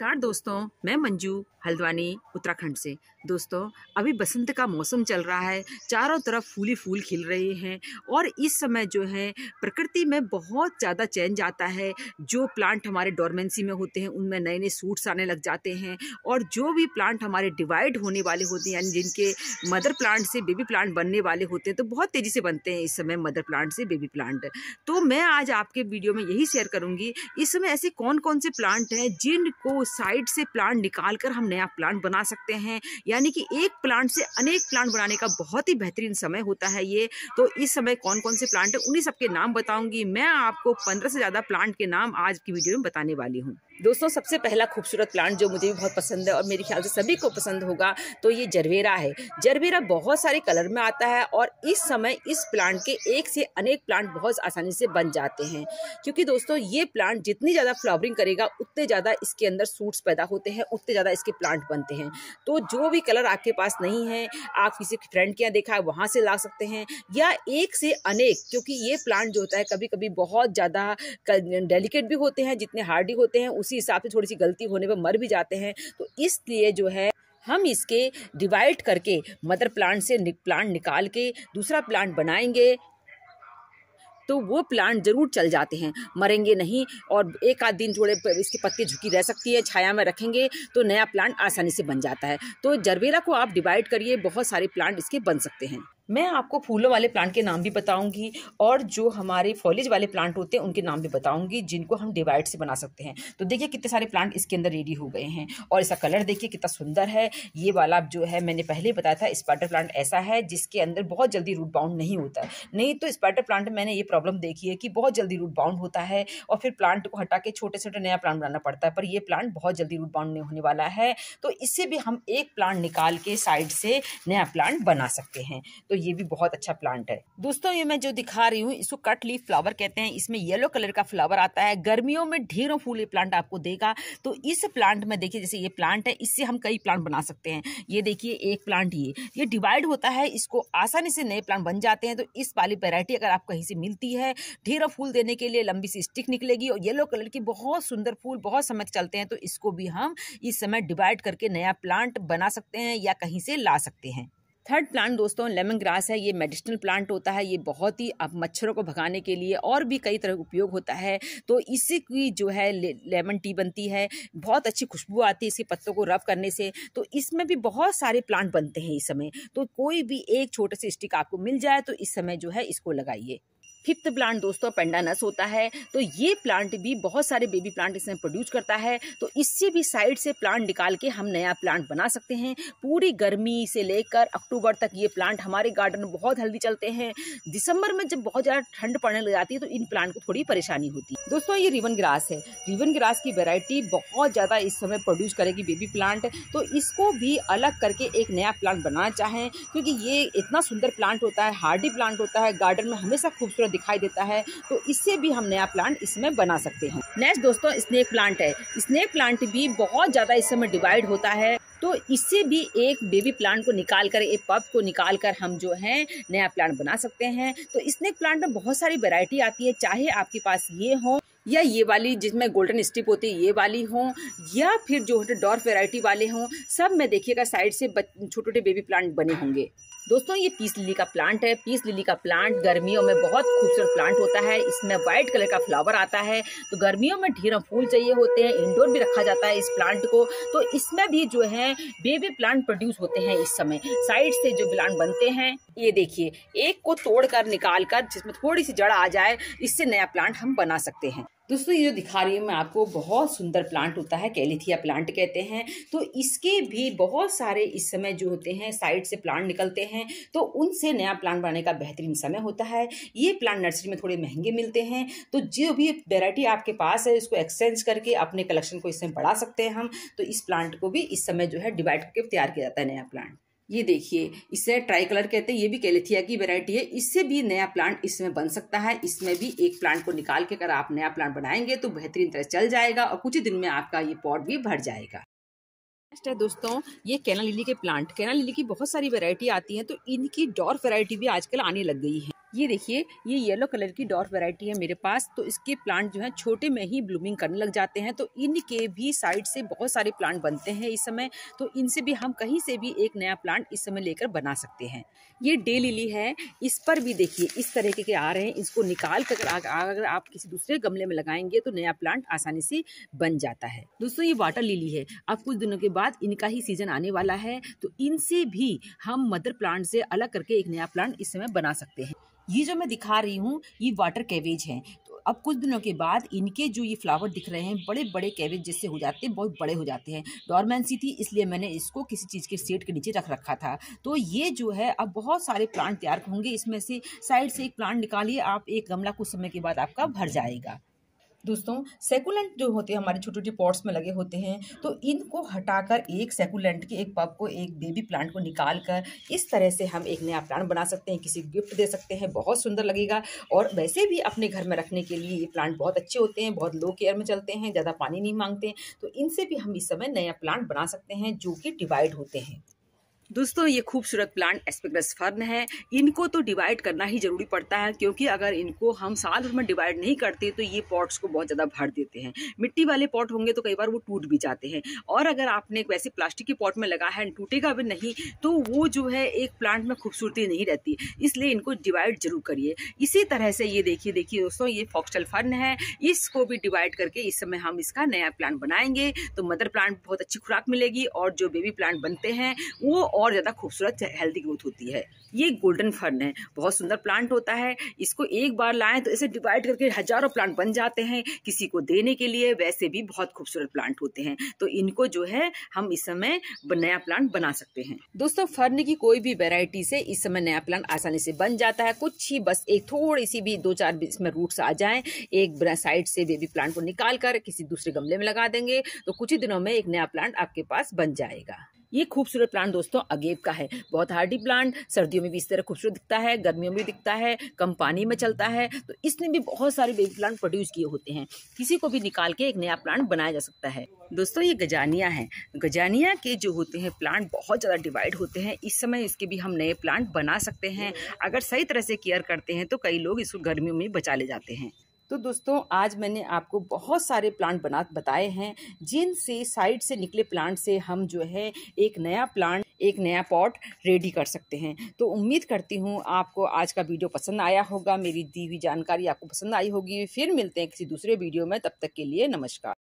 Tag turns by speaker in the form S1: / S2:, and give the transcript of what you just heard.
S1: नमस्कार दोस्तों, मैं मंजू, हल्द्वानी, उत्तराखंड से। दोस्तों, अभी बसंत का मौसम चल रहा है, चारों तरफ़ फूली फूल खिल रहे हैं और इस समय जो है, प्रकृति में बहुत ज़्यादा चेंज आता है। जो प्लांट हमारे डोरमेंसी में होते हैं, उनमें नए नए सूट्स आने लग जाते हैं और जो भी प्लांट हमारे डिवाइड होने वाले होते हैं, यानी जिनके मदर प्लांट से बेबी प्लांट बनने वाले होते हैं तो बहुत तेज़ी से बनते हैं इस समय मदर प्लांट से बेबी प्लांट। तो मैं आज आपके वीडियो में यही शेयर करूँगी, इस समय ऐसे कौन कौन से प्लांट हैं जिनको साइड से प्लांट निकाल कर हम नया प्लांट बना सकते हैं। यानी कि एक प्लांट से अनेक प्लांट बनाने का बहुत ही बेहतरीन समय होता है ये। तो इस समय कौन कौन से प्लांट है, उन्हीं सबके नाम बताऊँगी। मैं आपको पंद्रह से ज़्यादा प्लांट के नाम आज की वीडियो में बताने वाली हूँ। दोस्तों, सबसे पहला खूबसूरत प्लांट जो मुझे भी बहुत पसंद है और मेरे ख्याल से सभी को पसंद होगा तो ये जरवेरा है। जरवेरा बहुत सारे कलर में आता है और इस समय इस प्लांट के एक से अनेक प्लांट बहुत आसानी से बन जाते हैं। क्योंकि दोस्तों, ये प्लांट जितनी ज़्यादा फ्लावरिंग करेगा, उतने ज़्यादा इसके अंदर सूट्स पैदा होते हैं, उतने ज़्यादा इसके प्लांट बनते हैं। तो जो भी कलर आपके पास नहीं है, आप किसी फ्रेंड के यहाँ देखा है, वहाँ से ला सकते हैं, या एक से अनेक, क्योंकि ये प्लांट जो होता है कभी कभी बहुत ज़्यादा डेलिकेट भी होते हैं, जितने हार्डी होते हैं, उसी हिसाब से थोड़ी सी गलती होने पर मर भी जाते हैं। तो इसलिए जो है, हम इसके डिवाइड करके मदर प्लांट से प्लांट निकाल के दूसरा प्लांट बनाएँगे तो वो प्लांट ज़रूर चल जाते हैं। मरेंगे नहीं और एक आध दिन थोड़े इसके पत्ते झुकी रह सकती है, छाया में रखेंगे तो नया प्लांट आसानी से बन जाता है। तो जरबेरा को आप डिवाइड करिए, बहुत सारे प्लांट इसके बन सकते हैं। मैं आपको फूलों वाले प्लांट के नाम भी बताऊँगी और जो हमारे फॉलेज वाले प्लांट होते हैं, उनके नाम भी बताऊँगी, जिनको हम डिवाइड से बना सकते हैं। तो देखिए कितने सारे प्लांट इसके अंदर रेडी हो गए हैं। और इसका कलर देखिए कितना सुंदर है। ये वाला जो है, मैंने पहले बताया था स्पाइडर प्लांट ऐसा है, जिसके अंदर बहुत जल्दी रूट बाउंड नहीं होता नहीं तो स्पाइडर प्लांट में मैंने ये प्रॉब्लम देखी है कि बहुत जल्दी रूट बाउंड होता है और फिर प्लांट को हटा के छोटे छोटे नया प्लांट बनाना पड़ता है, पर ये प्लांट बहुत जल्दी रूट बाउंड नहीं होने वाला है। तो इससे भी हम एक प्लांट निकाल के साइड से नया प्लांट बना सकते हैं। तो ये भी बहुत अच्छा प्लांट है। दोस्तों, ये मैं जो दिखा रही हूँ, इसको कट लीफ फ्लावर कहते हैं। इसमें येलो कलर का फ्लावर आता है। गर्मियों में ढेरों फूल ये प्लांट आपको देगा। तो इस प्लांट में देखिए, जैसे ये प्लांट है, इससे हम कई प्लांट बना सकते हैं। ये देखिए, एक प्लांट ये। ये डिवाइड होता है, इसको आसानी से नए प्लांट बन जाते हैं। तो इस वाली वेरायटी अगर आप कहीं से मिलती है, ढेरों फूल देने के लिए लंबी सी स्टिक निकलेगी और येलो कलर की बहुत सुंदर फूल बहुत समय चलते हैं तो इसको भी हम इस समय डिवाइड करके नया प्लांट बना सकते हैं या कहीं से ला सकते हैं। थर्ड प्लांट दोस्तों लेमन ग्रास है ये मेडिसिनल प्लांट होता है ये बहुत ही अब मच्छरों को भगाने के लिए और भी कई तरह उपयोग होता है। तो इसी की जो है ले, लेमन टी बनती है बहुत अच्छी खुशबू आती है इसके पत्तों को रब करने से। तो इसमें भी बहुत सारे प्लांट बनते हैं इस समय। तो कोई भी एक छोटे से स्टिक आपको मिल जाए तो इस समय जो है इसको लगाइए। फिफ्थ प्लांट दोस्तों पेंडानस होता है। तो ये प्लांट भी बहुत सारे बेबी प्लांट इसमें प्रोड्यूस करता है। तो इससे भी साइड से प्लांट निकाल के हम नया प्लांट बना सकते हैं। पूरी गर्मी से लेकर अक्टूबर तक ये प्लांट हमारे गार्डन में बहुत हेल्दी चलते हैं। दिसंबर में जब बहुत ज़्यादा ठंड पड़ने लग जाती है तो इन प्लांट को थोड़ी परेशानी होती है। दोस्तों ये रिवन ग्रास है। रिवन ग्रास की वेरायटी बहुत ज़्यादा इस समय प्रोड्यूस करेगी बेबी प्लांट तो इसको भी अलग करके एक नया प्लांट बनाना चाहें, क्योंकि ये इतना सुंदर प्लांट होता है हार्डी प्लांट होता है। गार्डन में हमेशा खूबसूरत दिखाई देता है तो इससे भी हम नया प्लांट इसमें बना सकते हैं। नेक्स्ट दोस्तों स्नेक प्लांट है। स्नेक प्लांट भी बहुत ज़्यादा इस समय डिवाइड होता है तो इससे भी एक बेबी प्लांट को निकाल कर एक पप को निकाल कर हम जो है, नया प्लांट बना सकते हैं। तो स्नेक प्लांट में बहुत सारी वेरायटी आती है, चाहे आपके पास ये हो, या ये वाली जिसमें गोल्डन स्टिप होती है, ये वाली हो, या फिर जो होते डॉर्फ वेराइटी वाले हों, सब में देखिएगा साइड से छोटे छोटे बेबी प्लांट बने होंगे। दोस्तों, ये पीस लिली का प्लांट है। पीस लिली का प्लांट गर्मियों में बहुत खूबसूरत प्लांट होता है। इसमें व्हाइट कलर का फ्लावर आता है। तो गर्मियों में ढेरों फूल चाहिए होते हैं। इंडोर भी रखा जाता है इस प्लांट को। तो इसमें भी जो है बेबी प्लांट प्रोड्यूस होते हैं इस समय। साइड से जो प्लांट बनते हैं, ये देखिए, एक को तोड़कर निकाल कर जिसमें थोड़ी सी जड़ आ जाए, इससे नया प्लांट हम बना सकते हैं। दोस्तों ये जो दिखा रही हूँ मैं आपको, बहुत सुंदर प्लांट होता है, कैलिथिया प्लांट कहते हैं। तो इसके भी बहुत सारे इस समय जो होते हैं साइड से प्लांट निकलते हैं। तो उनसे नया प्लांट बनाने का बेहतरीन समय होता है। ये प्लांट नर्सरी में थोड़े महँगे मिलते हैं। तो जो भी वेरायटी आपके पास है, इसको एक्सचेंज करके अपने कलेक्शन को इसमें बढ़ा सकते हैं हम। तो इस प्लांट को भी इस समय जो है डिवाइड करके तैयार किया जाता है नया प्लांट ये देखिए, इसे ट्राई कलर कहते हैं, ये भी कैलेथिया की वैरायटी है। इससे भी नया प्लांट इसमें बन सकता है। इसमें भी एक प्लांट को निकाल के अगर आप नया प्लांट बनाएँगे तो बेहतरीन तरह चल जाएगा और कुछ ही दिन में आपका ये पॉट भी भर जाएगा। नेक्स्ट है दोस्तों, ये कैना लिली के प्लांट। कैना लिली की बहुत सारी वेरायटी आती है तो इनकी डॉर वेरायटी भी आजकल आने लग गई है। ये देखिए, ये येलो कलर की डॉर्फ वैरायटी है मेरे पास तो इसके प्लांट जो है छोटे में ही ब्लूमिंग करने लग जाते हैं तो इनके भी साइड से बहुत सारे प्लांट बनते हैं इस समय तो इनसे भी हम कहीं से भी एक नया प्लांट इस समय लेकर बना सकते हैं। ये डे लिली है, इस पर भी देखिए, इस तरीके के आ रहे हैं, इसको निकाल कर अगर आप किसी दूसरे गमले में लगाएँगे तो नया प्लांट आसानी से बन जाता है। दोस्तों, ये वाटर लिली है, अब कुछ दिनों के बाद इनका ही सीज़न आने वाला है तो इनसे भी हम मदर प्लांट से अलग करके एक नया प्लांट इस समय बना सकते हैं। ये जो मैं दिखा रही हूँ, ये वाटर कैवेज है। तो अब कुछ दिनों के बाद इनके जो ये फ्लावर दिख रहे हैं बड़े बड़े कैवेज जैसे हो जाते हैं, बहुत बड़े हो जाते हैं। डॉर्मेंसी थी, इसलिए मैंने इसको किसी चीज़ के सेट के नीचे रख रखा था। तो ये जो है, अब बहुत सारे प्लांट तैयार होंगे, इसमें से साइड से एक प्लांट निकालिए, आप एक गमला कुछ समय के बाद आपका भर जाएगा। दोस्तों, सेकुलेंट जो होते हैं, हमारे छोटे छोटे पॉट्स में लगे होते हैं तो इनको हटाकर एक सेकुलेंट के, एक पब को, एक बेबी प्लांट को निकाल कर इस तरह से हम एक नया प्लांट बना सकते हैं, किसी गिफ्ट दे सकते हैं, बहुत सुंदर लगेगा। और वैसे भी अपने घर में रखने के लिए ये प्लांट बहुत अच्छे होते हैं, बहुत लो केयर में चलते हैं, ज़्यादा पानी नहीं मांगते तो इनसे भी हम इस समय नया प्लांट बना सकते हैं, जो कि डिवाइड होते हैं। दोस्तों, ये खूबसूरत प्लांट एस्पेग्रस फर्न है। इनको तो डिवाइड करना ही ज़रूरी पड़ता है, क्योंकि अगर इनको हम साल भर में डिवाइड नहीं करते तो ये पॉट्स को बहुत ज़्यादा भर देते हैं। मिट्टी वाले पॉट होंगे तो कई बार वो टूट भी जाते हैं। और अगर आपने वैसे प्लास्टिक के पॉट में लगा है, टूटेगा भी नहीं तो वो जो है एक प्लांट में खूबसूरती नहीं रहती। इसलिए इनको डिवाइड ज़रूर करिए। इसी तरह से ये देखिए देखिए दोस्तों, ये फॉक्सटल फर्न है। इसको भी डिवाइड करके इस समय हम इसका नया प्लांट बनाएँगे। तो मदर प्लांट बहुत अच्छी खुराक मिलेगी और जो बेबी प्लांट बनते हैं, वो और ज़्यादा खूबसूरत हेल्दी ग्रोथ होती है। ये गोल्डन फर्न है। बहुत सुंदर प्लांट होता है। इसको एक बार लाएँ तो इसे डिवाइड करके हज़ारों प्लांट बन जाते हैं। किसी को देने के लिए वैसे भी बहुत खूबसूरत प्लांट होते हैं। तो इनको जो है, हम इस समय नया प्लांट बना सकते हैं। दोस्तों फर्न की कोई भी वेराइटी से इस समय नया प्लांट आसानी से बन जाता है। कुछ ही बस एक थोड़ी सी भी दो चार इसमें रूट्स आ जाएँ। एक साइड से बेबी प्लांट को निकाल कर किसी दूसरे गमले में लगा देंगे। तो कुछ ही दिनों में एक नया प्लांट आपके पास बन जाएगा। ये खूबसूरत प्लांट दोस्तों अगेब का है। बहुत हार्डी प्लांट सर्दियों में भी इस तरह खूबसूरत दिखता है, गर्मियों में दिखता है, कम पानी में चलता है। तो इसने भी बहुत सारे बेबी प्लांट प्रोड्यूस किए होते हैं। किसी को भी निकाल के एक नया प्लांट बनाया जा सकता है। दोस्तों ये गजानिया है। गजानिया के जो होते हैं प्लांट बहुत ज़्यादा डिवाइड होते हैं। इस समय इसके भी हम नए प्लांट बना सकते हैं। अगर सही तरह से केयर करते हैं तो कई लोग इसको गर्मियों में बचा ले जाते हैं। तो दोस्तों, आज मैंने आपको बहुत सारे प्लांट बना, बताए हैं, जिनसे साइड से निकले प्लांट से हम जो है एक नया प्लांट एक नया पॉट रेडी कर सकते हैं। तो उम्मीद करती हूँ आपको आज का वीडियो पसंद आया होगा, मेरी दी हुई जानकारी आपको पसंद आई होगी। फिर मिलते हैं किसी दूसरे वीडियो में, तब तक के लिए नमस्कार।